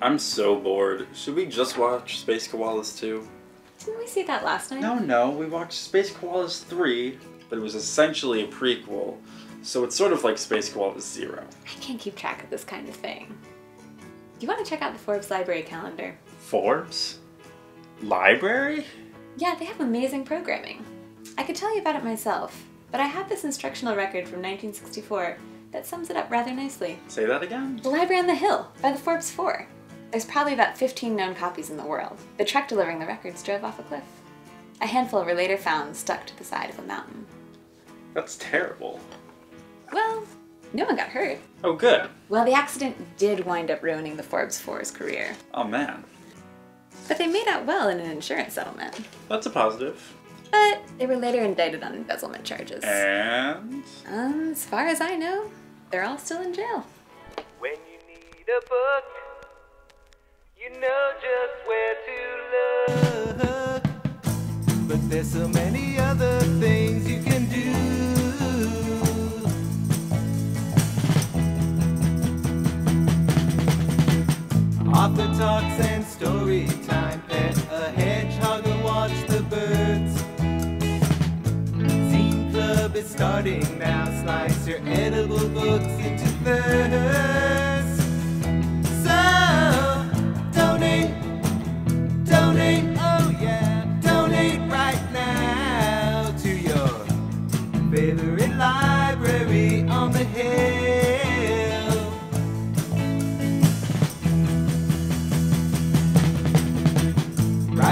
I'm so bored. Should we just watch Space Koalas 2? Didn't we see that last night? No, no, we watched Space Koalas 3, but it was essentially a prequel, so it's sort of like Space Koalas 0. I can't keep track of this kind of thing. You want to check out the Forbes library calendar? Forbes? Library? Yeah, they have amazing programming. I could tell you about it myself, but I have this instructional record from 1964 that sums it up rather nicely. Say that again? The Library on the Hill by the Forbes 4. There's probably about 15 known copies in the world. The truck delivering the records drove off a cliff. A handful were later found stuck to the side of a mountain. That's terrible. Well, no one got hurt. Oh, good. Well, the accident did wind up ruining the Forbes 4's career. Oh, man. But they made out well in an insurance settlement. That's a positive. But they were later indicted on embezzlement charges. And? Um, as far as I know, they're all still in jail. But there's so many other things you can do. Author talks and story time. Pet a hedgehog or watch the birds. Zine Club is starting now. Slice your edible books into thirds.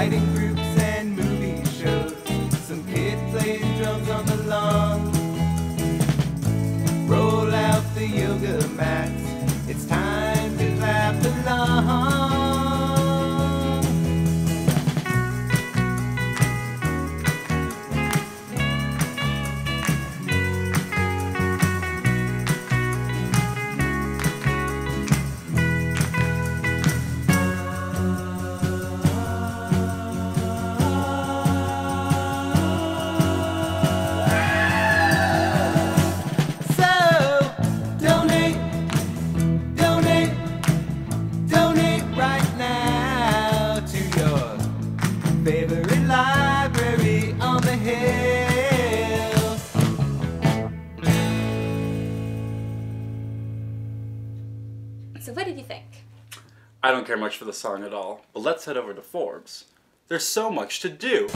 Writing groups and movie shows. Some kid playing drums on the lawn. So what did you think? I don't care much for the song at all, but let's head over to Forbes. There's so much to do.